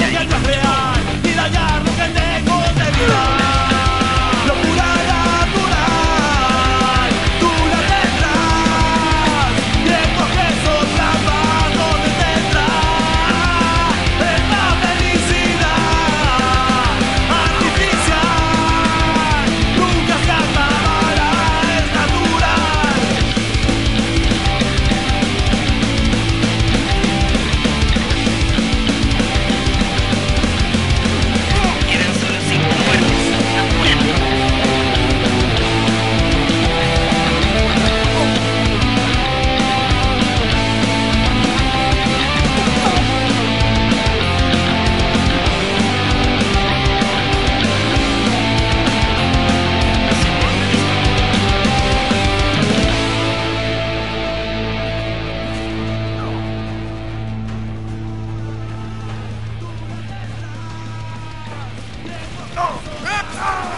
ya, ya, ya, Oh!